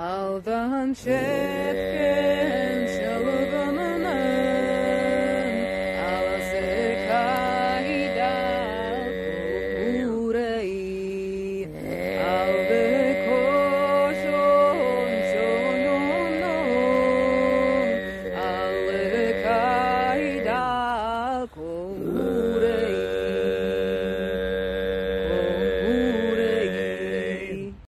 Aldan şefket